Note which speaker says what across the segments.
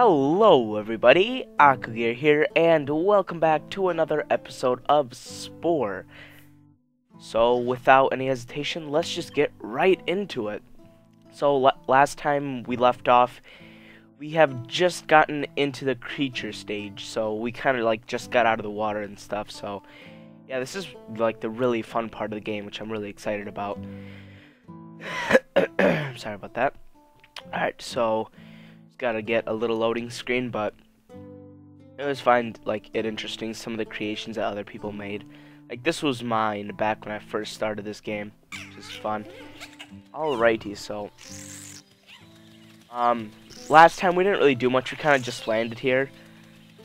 Speaker 1: Hello everybody, AquaGear here, and welcome back to another episode of Spore. So, without any hesitation, let's just get right into it. So, last time we left off, we have just gotten into the creature stage, so we kind of like just got out of the water and stuff, so yeah, this is like the really fun part of the game, which I'm really excited about. Sorry about that. Alright, so gotta get a little loading screen, but I always find like it interesting some of the creations that other people made. Like this was mine back when I first started this game, which is fun. Alrighty, so um, last time we didn't really do much. We kind of just landed here.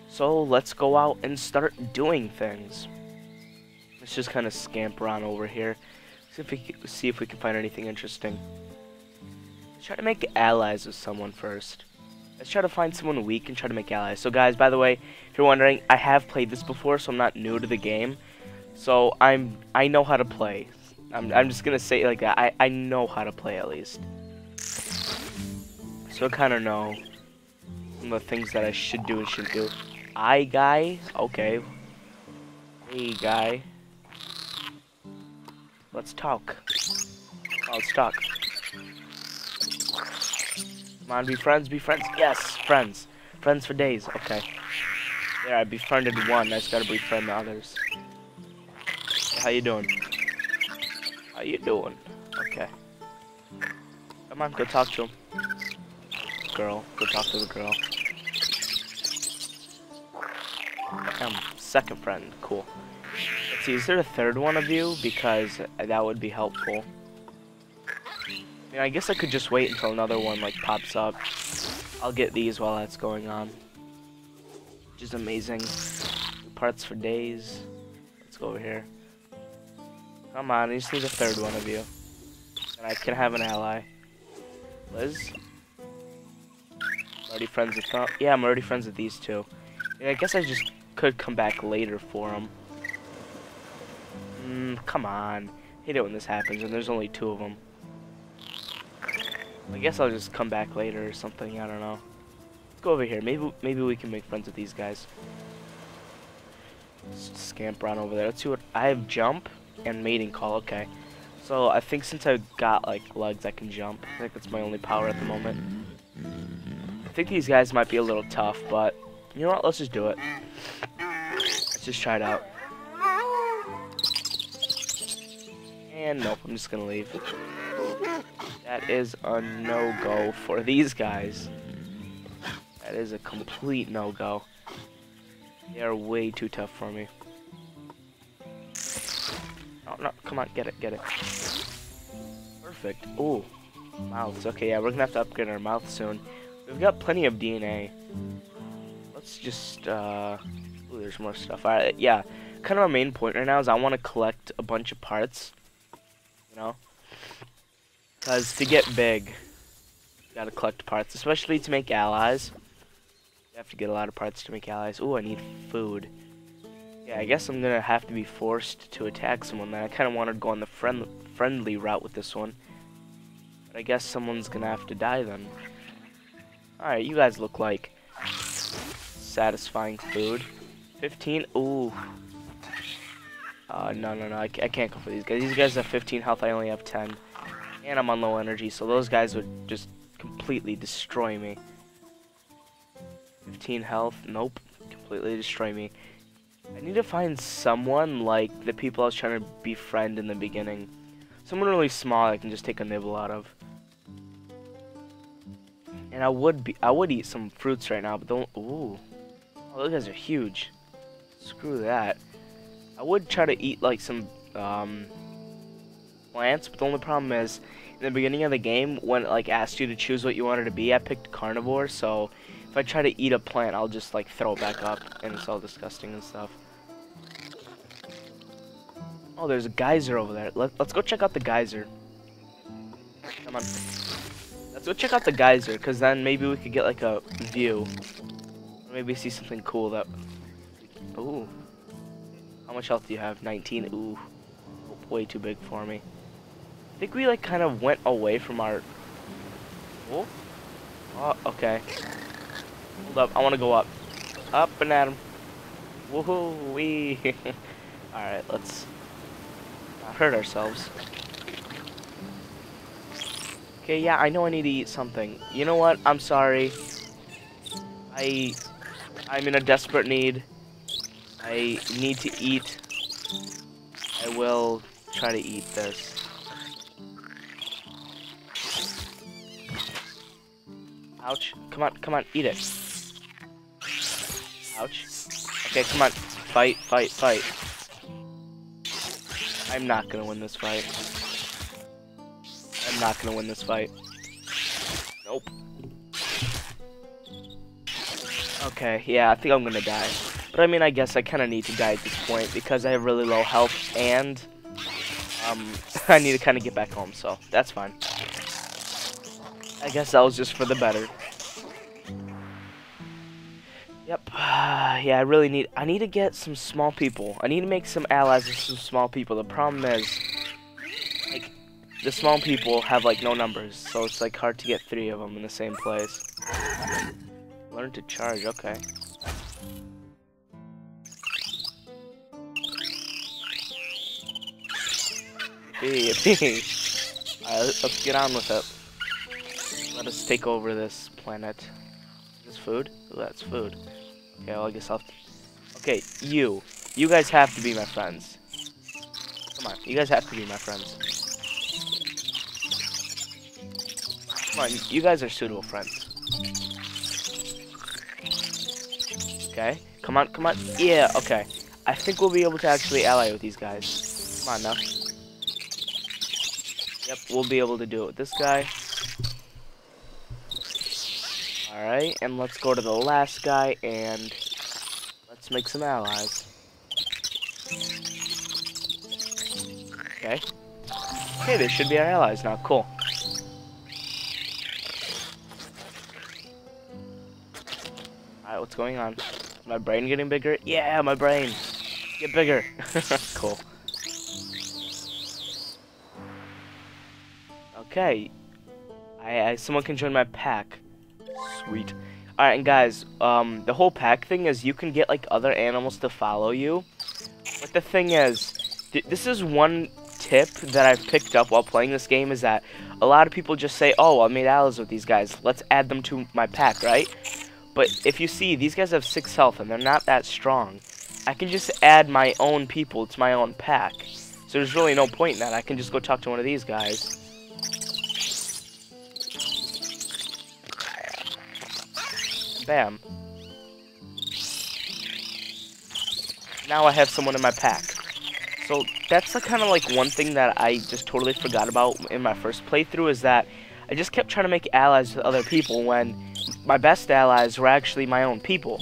Speaker 1: So let's go out and start doing things. Let's just kind of scamper on over here. See if we see if we can find anything interesting. Let's try to make allies with someone first. Let's try to find someone weak and try to make allies. So guys, by the way, if you're wondering, I have played this before, so I'm not new to the game. So I'm I know how to play. I'm I'm just gonna say like that. I I know how to play at least. So I kind of know the things that I should do and shouldn't do. I guy, okay. Hey guy. Let's talk. let's talk. On, be friends, be friends. Yes, friends. Friends for days. Okay. There, I befriended one. I just gotta befriend the others. How you doing? How you doing? Okay. Come on, go talk to him. Girl, go talk to the girl. Um, second friend. Cool. Let's see, is there a third one of you? Because that would be helpful mean, I guess I could just wait until another one, like, pops up. I'll get these while that's going on. Which is amazing. Parts for days. Let's go over here. Come on, I just need a third one of you. And I can have an ally. Liz? I'm already friends with them. Yeah, I'm already friends with these two. Yeah, I guess I just could come back later for them. Mm, come on. I hate it when this happens and there's only two of them. I guess I'll just come back later or something. I don't know. Let's go over here. Maybe maybe we can make friends with these guys. Let's scamper on over there. Let's see what I have. Jump and mating call. Okay. So I think since I got like legs, I can jump. I think that's my only power at the moment. I think these guys might be a little tough, but you know what? Let's just do it. Let's just try it out. And nope, I'm just gonna leave. That is a no-go for these guys. That is a complete no-go. They are way too tough for me. Oh, no, come on, get it, get it. Perfect. Ooh, mouths. Okay, yeah, we're gonna have to upgrade our mouth soon. We've got plenty of DNA. Let's just, uh... Ooh, there's more stuff. Alright, yeah. Kind of my main point right now is I want to collect a bunch of parts. You know? Because to get big, you gotta collect parts, especially to make allies. You have to get a lot of parts to make allies. Oh, I need food. Yeah, I guess I'm gonna have to be forced to attack someone. Then I kind of wanted to go on the friend friendly route with this one. But I guess someone's gonna have to die then. Alright, you guys look like satisfying food. 15? Ooh. Uh, no, no, no, I, I can't go for these guys. These guys have 15 health, I only have 10. And I'm on low energy, so those guys would just completely destroy me. 15 health, nope, completely destroy me. I need to find someone like the people I was trying to befriend in the beginning. Someone really small I can just take a nibble out of. And I would be I would eat some fruits right now, but don't ooh. Oh, those guys are huge. Screw that. I would try to eat like some um plants, but the only problem is, in the beginning of the game, when it like asked you to choose what you wanted to be, I picked carnivore, so if I try to eat a plant, I'll just like throw it back up, and it's all disgusting and stuff. Oh, there's a geyser over there. Let, let's go check out the geyser. Come on. Let's go check out the geyser, because then maybe we could get like a view. Maybe see something cool that... Ooh. How much health do you have? 19? Ooh. Way too big for me. I think we like kind of went away from our... Oh, oh okay. Hold up, I want to go up. Up and at him. Woohoo, wee. Alright, let's not hurt ourselves. Okay, yeah, I know I need to eat something. You know what? I'm sorry. I I'm in a desperate need. I need to eat. I will try to eat this. Ouch. Come on, come on, eat it. Ouch. Okay, come on. Fight, fight, fight. I'm not gonna win this fight. I'm not gonna win this fight. Nope. Okay, yeah, I think I'm gonna die. But I mean, I guess I kind of need to die at this point because I have really low health and um, I need to kind of get back home, so that's fine. I guess that was just for the better. Yep. yeah, I really need... I need to get some small people. I need to make some allies with some small people. The problem is, like, the small people have, like, no numbers. So it's, like, hard to get three of them in the same place. Learn to charge, okay. Alright, let's get on with it. Let us take over this planet. Is this food? Ooh, that's food. Okay, well, I guess I'll... Okay, you. You guys have to be my friends. Come on, you guys have to be my friends. Come on, you guys are suitable friends. Okay, come on, come on. Yeah, okay. I think we'll be able to actually ally with these guys. Come on now. Yep, we'll be able to do it with this guy. Alright, and let's go to the last guy and let's make some allies. Okay. Okay, they should be our allies now. Cool. Alright, what's going on? My brain getting bigger? Yeah, my brain! Get bigger! cool. Okay. I, I someone can join my pack. Sweet. Alright, and guys, um, the whole pack thing is you can get, like, other animals to follow you. But the thing is, th this is one tip that I've picked up while playing this game is that a lot of people just say, oh, I made allies with these guys. Let's add them to my pack, right? But if you see, these guys have 6 health and they're not that strong. I can just add my own people to my own pack. So there's really no point in that. I can just go talk to one of these guys. Bam. Now I have someone in my pack. So that's kind of like one thing that I just totally forgot about in my first playthrough is that I just kept trying to make allies with other people when my best allies were actually my own people.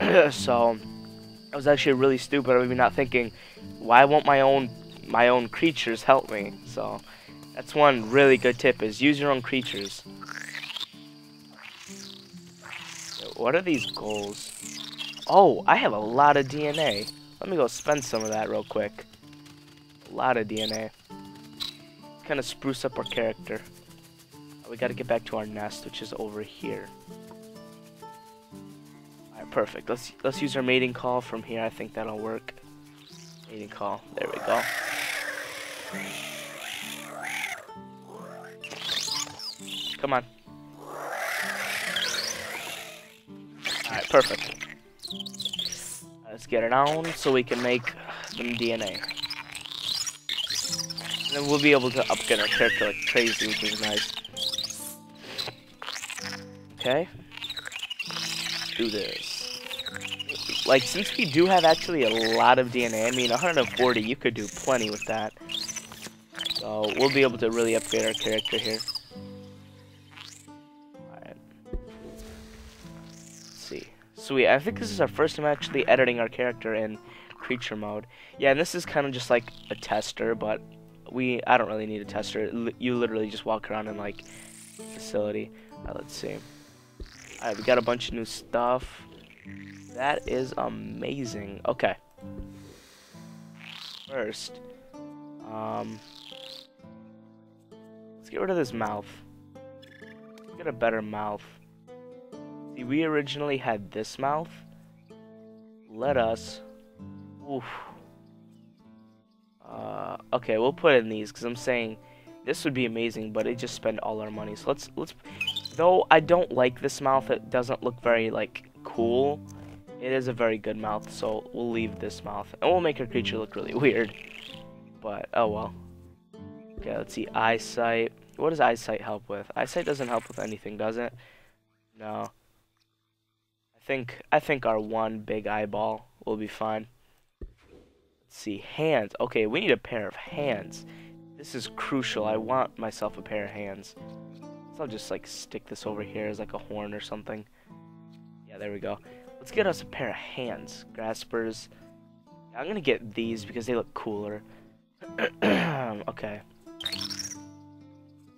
Speaker 1: so I was actually really stupid of me not thinking, why won't my own my own creatures help me? So that's one really good tip is use your own creatures. What are these goals? Oh, I have a lot of DNA. Let me go spend some of that real quick. A lot of DNA. Kind of spruce up our character. We gotta get back to our nest, which is over here. Alright, perfect. Let's let's use our mating call from here. I think that'll work. Mating call. There we go. Come on. Alright, perfect. Let's get it on so we can make some DNA. And then we'll be able to upgrade our character like crazy, which is nice. Okay. Do this. Like, since we do have actually a lot of DNA, I mean, 140, you could do plenty with that. So, we'll be able to really upgrade our character here. Sweet, I think this is our first time actually editing our character in creature mode. Yeah, and this is kind of just like a tester, but we, I don't really need a tester. You literally just walk around in like facility. Right, let's see. Alright, we got a bunch of new stuff. That is amazing. Okay. First, um, let's get rid of this mouth. Get a better mouth. See, we originally had this mouth. Let us... Oof. Uh, okay, we'll put in these, because I'm saying this would be amazing, but it just spend all our money. So let's... let's. Though I don't like this mouth, it doesn't look very, like, cool. It is a very good mouth, so we'll leave this mouth. And we'll make our creature look really weird. But, oh well. Okay, let's see. Eyesight. What does eyesight help with? Eyesight doesn't help with anything, does it? No. Think I think our one big eyeball will be fine. Let's see. Hands. Okay, we need a pair of hands. This is crucial. I want myself a pair of hands. So I'll just like stick this over here as like a horn or something. Yeah, there we go. Let's get us a pair of hands. Graspers. I'm gonna get these because they look cooler. okay.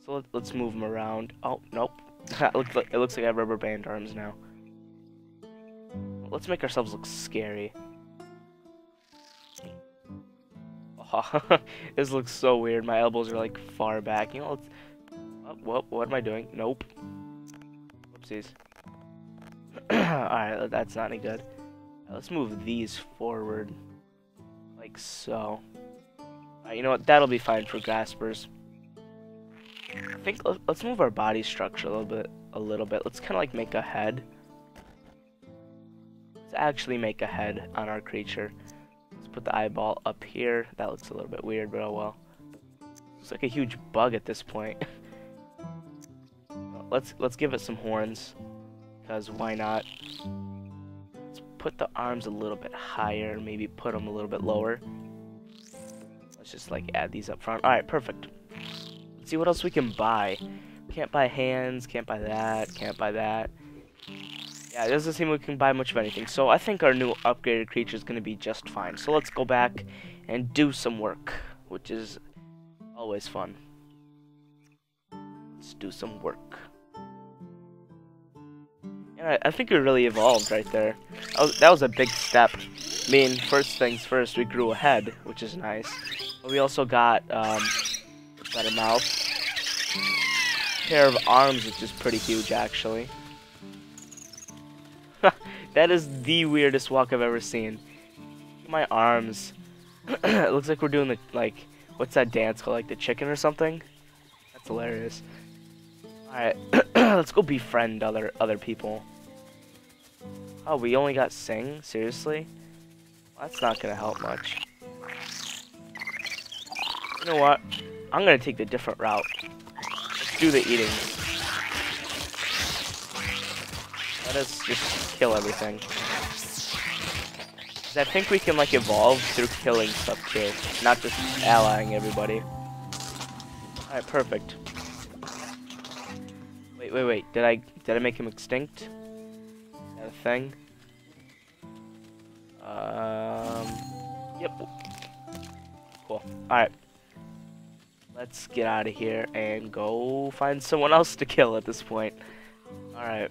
Speaker 1: So let, us move them around. Oh, nope. it, looks like, it looks like I have rubber band arms now. Let's make ourselves look scary. Oh, this looks so weird. My elbows are like far back. You know, let's... Oh, what, what am I doing? Nope. Oopsies. Alright, that's not any good. Let's move these forward. Like so. You know what? That'll be fine for graspers. I think let's move our body structure a little bit. A little bit. Let's kind of like make a head. Actually make a head on our creature. Let's put the eyeball up here. That looks a little bit weird, but oh well. Looks like a huge bug at this point. let's let's give it some horns, because why not? Let's put the arms a little bit higher. Maybe put them a little bit lower. Let's just like add these up front. All right, perfect Let's see what else we can buy. Can't buy hands, can't buy that, can't buy that. Yeah, it doesn't seem we can buy much of anything. So I think our new upgraded creature is going to be just fine. So let's go back and do some work, which is always fun. Let's do some work. Yeah, I think we really evolved right there. That was, that was a big step. I mean, first things first, we grew a head, which is nice. But we also got um, better mouth. Pair of arms, which is pretty huge, actually. that is the weirdest walk I've ever seen. My arms. it looks like we're doing the, like, what's that dance called? Like the chicken or something? That's hilarious. Alright, let's go befriend other other people. Oh, we only got Sing? Seriously? Well, that's not gonna help much. You know what? I'm gonna take the different route. Let's do the eating. Let us just kill everything. I think we can like evolve through killing stuff too, not just allying everybody. Alright, perfect. Wait, wait, wait. Did I did I make him extinct? That thing? Um. Yep. Cool. Alright. Let's get out of here and go find someone else to kill at this point. Alright.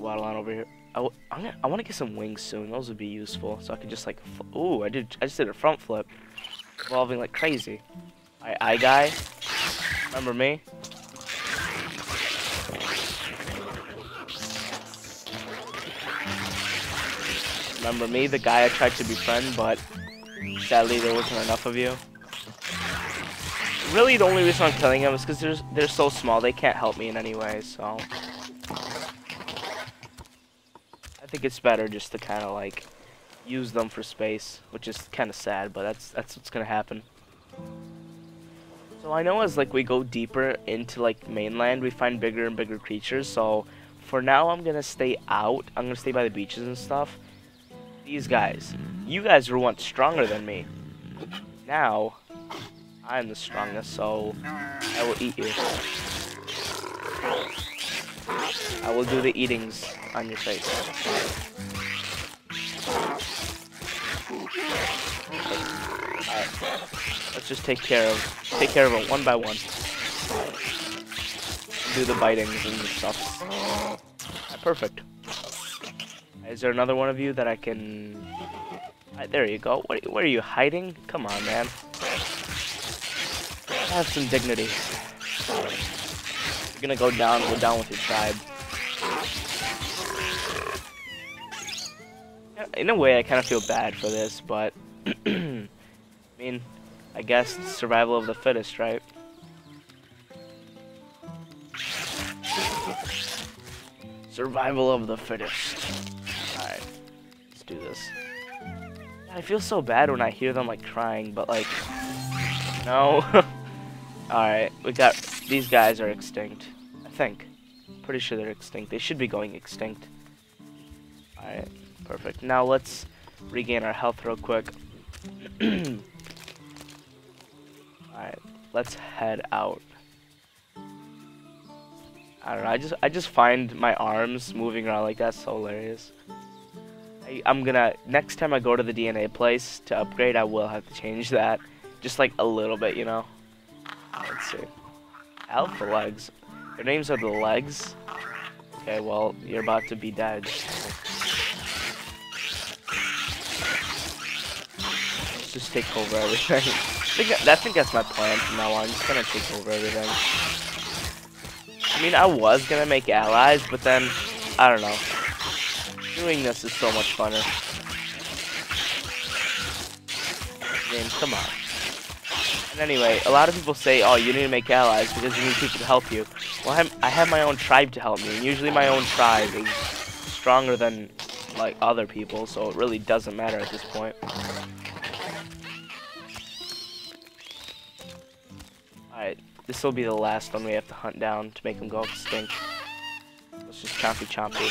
Speaker 1: Just waddle on over here. I, I'm gonna, I want to get some wings soon. Those would be useful. So I could just like... Ooh, I did. I just did a front flip. Evolving like crazy. Alright, I guy. Remember me? Remember me, the guy I tried to befriend, but Sadly, there wasn't enough of you. Really, the only reason I'm killing them is because they're, they're so small, they can't help me in any way, so... I think it's better just to kind of, like, use them for space, which is kind of sad, but that's, that's what's gonna happen. So I know as, like, we go deeper into, like, mainland, we find bigger and bigger creatures, so... For now, I'm gonna stay out. I'm gonna stay by the beaches and stuff. These guys. You guys were once stronger than me. Now, I'm the strongest, so I will eat you. I will do the eatings on your face. Let's just take care of take care of it one by one. Do the bitings and stuff. Perfect. Is there another one of you that I can Right, there you go. What, where are you hiding? Come on, man. Have some dignity. Gonna go down, go down with your tribe. In a way, I kind of feel bad for this, but I mean, I guess survival of the fittest, right? Survival of the fittest. Alright, let's do this. I feel so bad when I hear them like crying, but like, no. Alright, we got, these guys are extinct. I think. Pretty sure they're extinct. They should be going extinct. Alright, perfect. Now let's regain our health real quick. Alright, let's head out. I don't know, I just I just find my arms moving around like that so hilarious. I, I'm gonna next time I go to the DNA place to upgrade I will have to change that. Just like a little bit, you know. Let's see. Alpha legs. Their names are the legs. Okay, well, you're about to be dead. Let's just take over everything. I think, I think that's my plan from now on. I'm just gonna take over everything. I mean, I was gonna make allies, but then, I don't know. Doing this is so much funner. Game, come on. Anyway, a lot of people say, oh, you need to make allies because you need people to help you. Well, I'm, I have my own tribe to help me, and usually my own tribe is stronger than, like, other people, so it really doesn't matter at this point. Alright, this will be the last one we have to hunt down to make them go extinct. Let's just chompy chompy.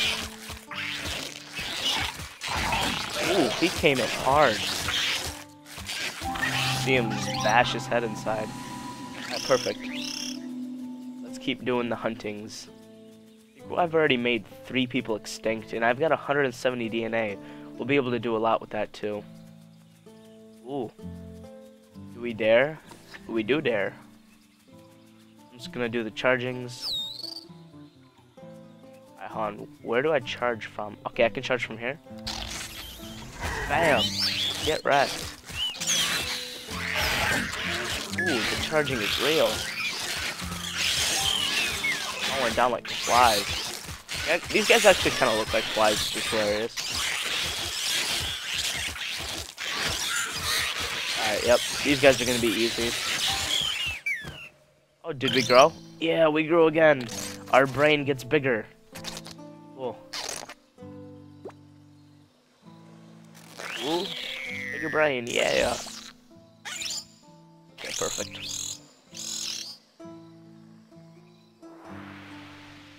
Speaker 1: Ooh, he came in hard. See him just bash his head inside. Perfect. Let's keep doing the huntings. I've already made three people extinct, and I've got 170 DNA. We'll be able to do a lot with that, too. Ooh. Do we dare? We do dare I'm just gonna do the chargings. Right, on. Where do I charge from? Okay, I can charge from here. Bam! Get wrecked. Ooh, the charging is real. I went down like flies. These guys actually kind of look like flies, which is hilarious. Alright, yep. These guys are gonna be easy. Oh, did we grow? Yeah, we grew again. Our brain gets bigger. Cool. Ooh, bigger brain, yeah, yeah. Perfect.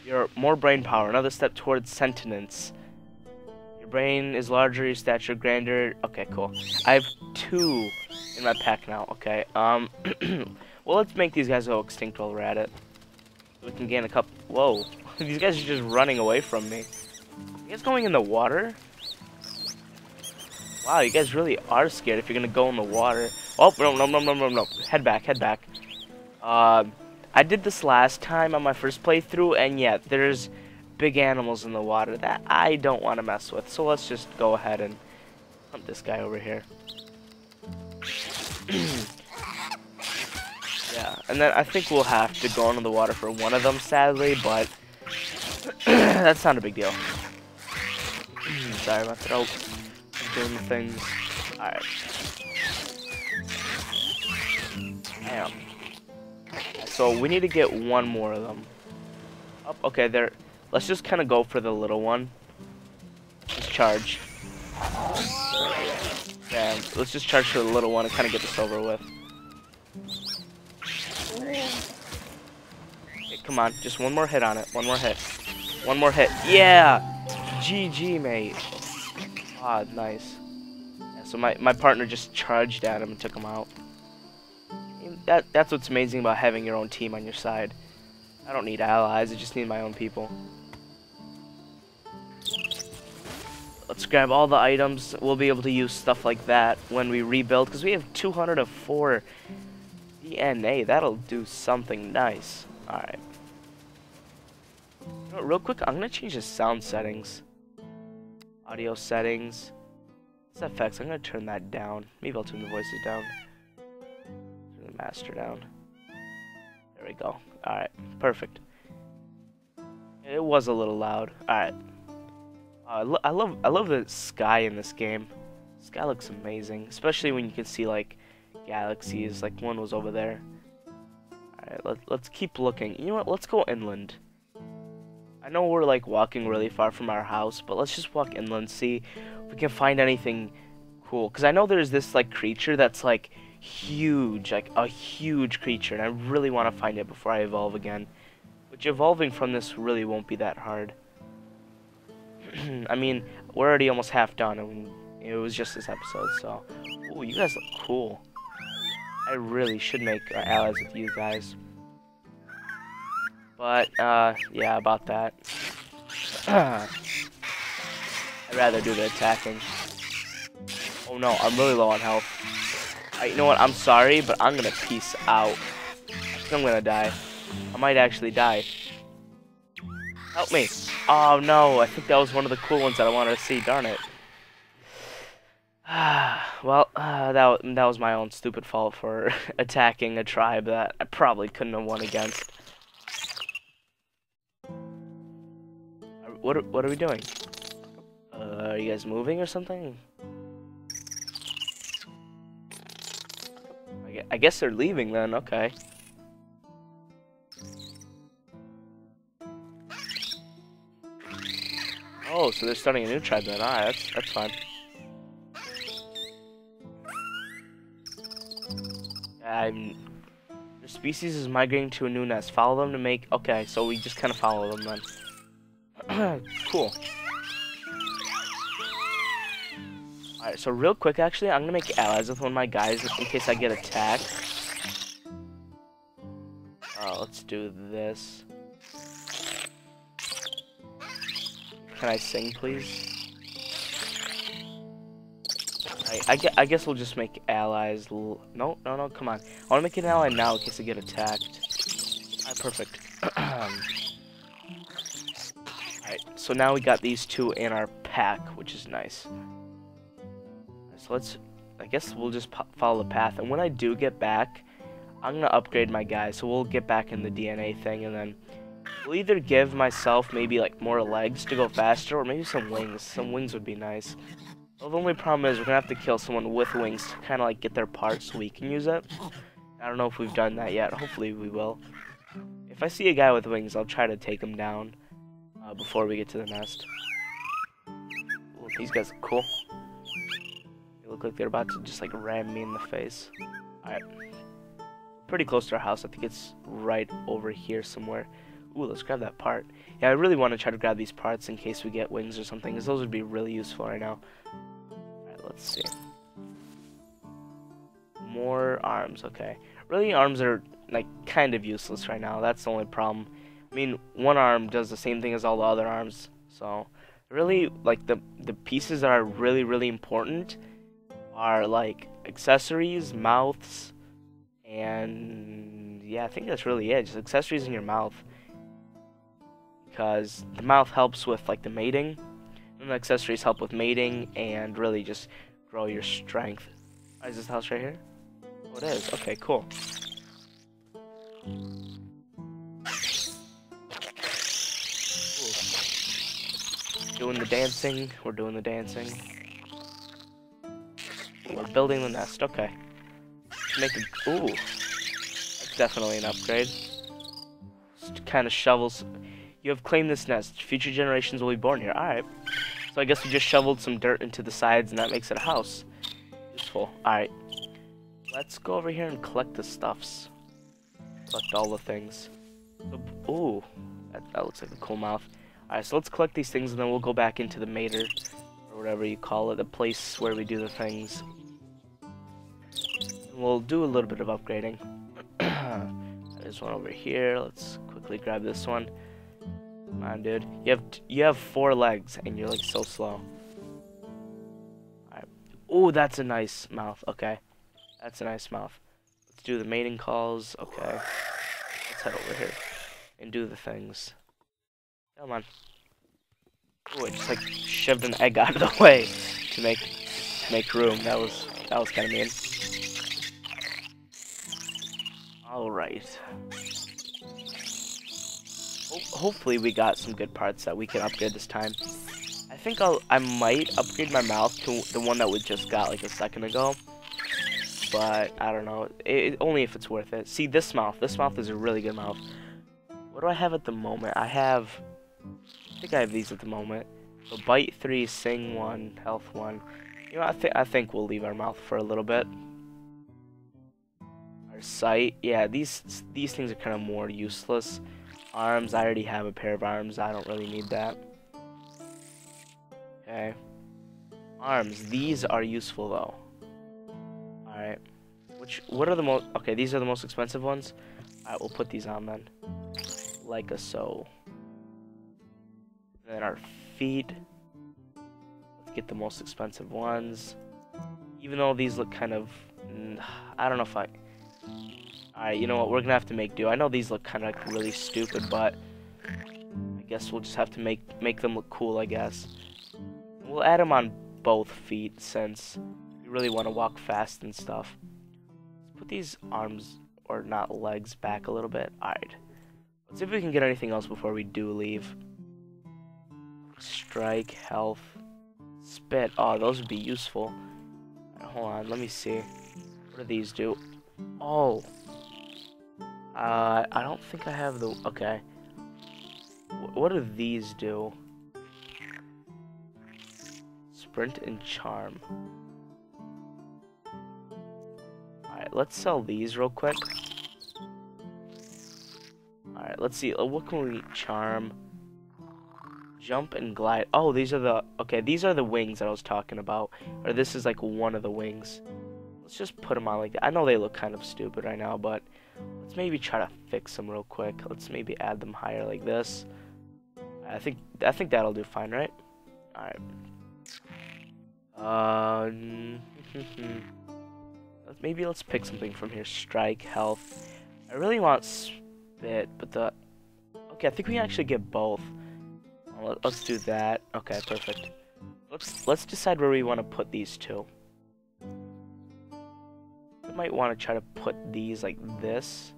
Speaker 1: Your more brain power, another step towards sentience. Your brain is larger, your stature grander. Okay, cool. I have two in my pack now, okay. Um Well, let's make these guys go extinct while we're at it. We can gain a couple. Whoa. these guys are just running away from me. You guys going in the water? Wow, you guys really are scared if you're gonna go in the water. Oh, no, no, no, no, no, no. Head back, head back. Uh, I did this last time on my first playthrough, and yet yeah, there's big animals in the water that I don't want to mess with. So let's just go ahead and hunt this guy over here. Yeah, and then I think we'll have to go into the water for one of them, sadly, but that's not a big deal. Sorry, my throat. doing the things. Alright. Damn. So we need to get one more of them. Oh, okay, there. Let's just kind of go for the little one. Just charge. Yeah, let's just charge for the little one and kind of get this over with. Come on, just one more hit on it. One more hit. One more hit. Yeah! GG, mate. Ah, nice. Yeah, so my, my partner just charged at him and took him out. That That's what's amazing about having your own team on your side. I don't need allies, I just need my own people. Let's grab all the items. We'll be able to use stuff like that when we rebuild, because we have 204 DNA. That'll do something nice. Alright know, real quick, I'm gonna change the sound settings. Audio settings. effects, I'm gonna turn that down. Maybe I'll turn the voices down. The master down. There we go. Alright, perfect. It was a little loud. Alright. Uh, I, lo I love I love the sky in this game. Sky looks amazing, especially when you can see like galaxies. Like one was over there. Alright, let, let's keep looking. You know what? Let's go inland. I know we're like walking really far from our house, but let's just walk inland, see if we can find anything cool. Because I know there's this like creature that's like huge, like a huge creature, and I really want to find it before I evolve again. Which evolving from this really won't be that hard. I mean, we're already almost half done, and it was just this episode, so... Ooh, you guys look cool. I really should make uh, allies with you guys. But, uh, yeah, about that. I'd rather do the attacking. Oh no, I'm really low on health. You know what, I'm sorry, but I'm gonna peace out. I'm gonna die. I might actually die. Help me. Oh no, I think that was one of the cool ones that I wanted to see, darn it. well, uh, that, that was my own stupid fault for attacking a tribe that I probably couldn't have won against. What are, what are we doing? Uh, are you guys moving or something? I guess they're leaving then, okay. Oh, so they're starting a new tribe then. Ah, that's, that's fine. I'm... The species is migrating to a new nest. Follow them to make... Okay, so we just kind of follow them then. cool. Alright, so real quick, actually, I'm gonna make allies with one of my guys in case I get attacked. Oh, let's do this. Can I sing, please? I, I, I guess we'll just make allies. no, no, no, come on. I want to make an ally now in case I get attacked. Alright, perfect. Alright, so now we got these two in our pack, which is nice. Let's, I guess we'll just follow the path. And when I do get back, I'm going to upgrade my guy. So we'll get back in the DNA thing and then we'll either give myself maybe like more legs to go faster or maybe some wings. Some wings would be nice. Well, the only problem is we're going to have to kill someone with wings to kind of like get their parts so we can use it. I don't know if we've done that yet. Hopefully we will. If I see a guy with wings, I'll try to take him down uh, before we get to the nest. Ooh, these guys are cool. Look like they're about to just like ram me in the face. Alright. Pretty close to our house. I think it's right over here somewhere. Ooh, let's grab that part. Yeah, I really want to try to grab these parts in case we get wings or something, because those would be really useful right now. Alright, let's see. More arms, okay. Really, arms are, like, kind of useless right now. That's the only problem. I mean, one arm does the same thing as all the other arms. So, really, like, the, the pieces that are really, really important are, like, accessories, mouths, and, yeah, I think that's really it. Just accessories in your mouth. Because the mouth helps with, like, the mating, and the accessories help with mating, and really just grow your strength. is this house right here? Oh, it is. Okay, cool. doing the dancing. We're doing the dancing. We're building the nest. Okay. Make it. Ooh. That's definitely an upgrade. Just kind of shovels. You have claimed this nest. Future generations will be born here. Alright. So I guess we just shoveled some dirt into the sides and that makes it a house. Useful. Alright. Let's go over here and collect the stuffs. Collect all the things. Ooh. That, that looks like a cool mouth. Alright, so let's collect these things and then we'll go back into the mater, or whatever you call it, the place where we do the things. We'll do a little bit of upgrading. There's one over here. Let's quickly grab this one. Come on, dude. You have you have four legs and you're like so slow. Alright. Oh, that's a nice mouth. Okay. That's a nice mouth. Let's do the mating calls. Okay. Let's head over here and do the things. Come on. Oh, it just like shoved an egg out of the way to make to make room. That was that was kind of mean. All right. ho hopefully we got some good parts that we can upgrade this time. I think I'll, I might upgrade my mouth to the one that we just got like a second ago. But, I don't know. It, only if it's worth it. See, this mouth. This mouth is a really good mouth. What do I have at the moment? I have... I think I have these at the moment. So, bite 3, sing 1, health 1. You know, I, th I think we'll leave our mouth for a little bit. Sight. Yeah, these, these things are kind of more useless. Arms. I already have a pair of arms. I don't really need that. Okay. Arms. These are useful though. Alright. Which, what are the most, okay, these are the most expensive ones. Alright, we'll put these on then. Like a so. then our feet. Let's get the most expensive ones. Even though these look kind of, I don't know if I, alright, you know what, we're gonna have to make do. I know these look kind of like really stupid, but I guess we'll just have to make, make them look cool, I guess. We'll add them on both feet since we really want to walk fast and stuff. Let's put these arms, or not legs, back a little bit. Alright. Let's see if we can get anything else before we do leave. Strike, health, spit. Oh, those would be useful. Hold on, let me see. What do these do? Oh. Uh, I don't think I have the... Okay. what do these do? Sprint and Charm. Alright, let's sell these real quick. Alright, let's see. Uh, what can we... Charm. Jump and glide. Oh, these are the... Okay, these are the wings that I was talking about. Or this is like one of the wings. Let's just put them on like that. I know they look kind of stupid right now, but... Let's maybe try to fix them real quick. Let's maybe add them higher like this. I think I think that'll do fine, right? Alright. Uh, maybe let's pick something from here. Strike, health. I really want spit, but the... Okay, I think we can actually get both. Let's do that. Okay, perfect. Let's let's decide where we want to put these two. I might want to try to put these like this.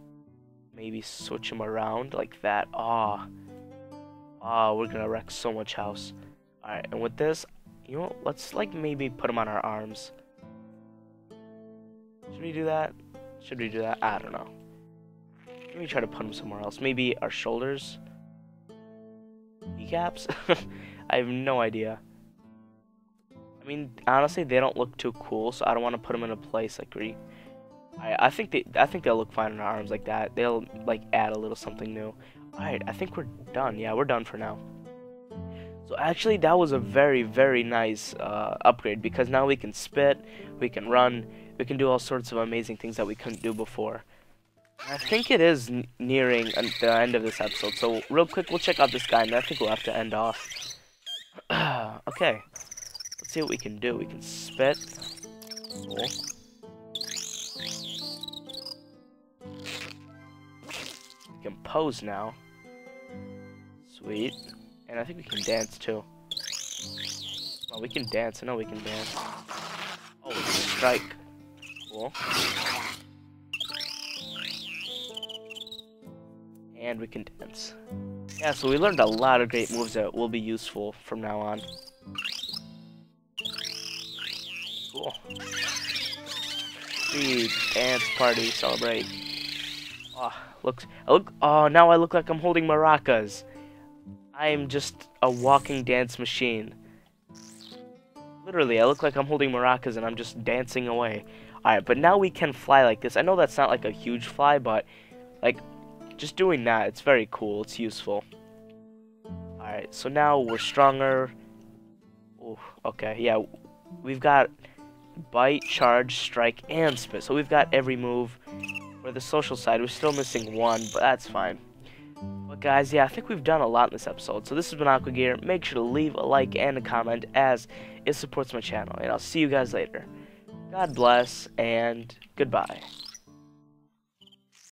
Speaker 1: Maybe switch them around like that. Ah. Oh. Ah, oh, we're gonna wreck so much house. Alright, and with this, you know, let's like maybe put them on our arms. Should we do that? Should we do that? I don't know. Let me try to put them somewhere else. Maybe our shoulders? Kneecaps? I have no idea. I mean, honestly, they don't look too cool, so I don't want to put them in a place like where I, I think they, I think they'll look fine on our arms like that. They'll like add a little something new. All right, I think we're done. Yeah, we're done for now. So actually that was a very, very nice uh, upgrade because now we can spit, we can run, we can do all sorts of amazing things that we couldn't do before. I think it is nearing the end of this episode, so real quick we'll check out this guy and I think we'll have to end off. okay, let's see what we can do. We can spit. Cool. Can pose now. Sweet. And I think we can dance too. Oh, we can dance. I know we can dance. Oh, strike. Cool. And we can dance. Yeah, so we learned a lot of great moves that will be useful from now on. Cool. Dance party, celebrate. Oh, looks. I look. Oh, now I look like I'm holding maracas. I'm just a walking dance machine. Literally, I look like I'm holding maracas and I'm just dancing away. Alright, but now we can fly like this. I know that's not like a huge fly, but like just doing that, it's very cool. It's useful. Alright, so now we're stronger. Ooh, okay, yeah. We've got bite, charge, strike, and spit. So we've got every move. For the social side, we're still missing one, but that's fine. But guys, yeah, I think we've done a lot in this episode. So this has been Aqua Gear. Make sure to leave a like and a comment as it supports my channel. And I'll see you guys later. God bless and goodbye.